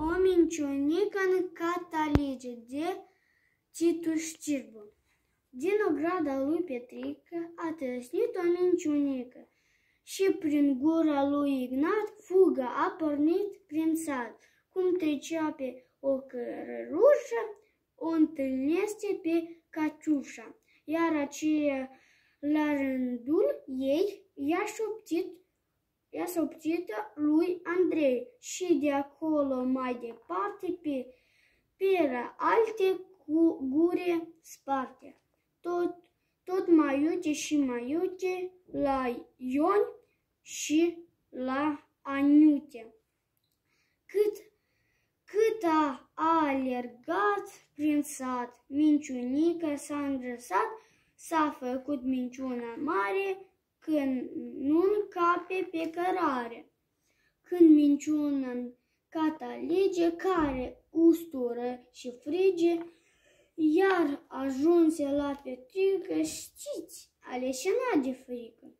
o minciunică în catalege de Titu Știrbu. Din ograda lui Petrică a trăsnit o minciunică și prin gura lui Ignat fuga a pornit prin sat. Cum trecea pe o cărărușă, o întâlnește pe Caciușa, iar aceea la rândul ei i-a șoptit i-a șoptit lui Andrei și de acolo mai departe pe, pe la alte cu gure sparte. Tot, tot mai iute și mai iute la Ion și la Aniute. Cât, cât a, a alergat prin sat, minciunica s-a îngrăsat, s-a făcut minciuna mare, când nu cape pe cărare. Când minciuna catalege care ustură și frige, iar ajunse la petrică, știți, aleșena de frică.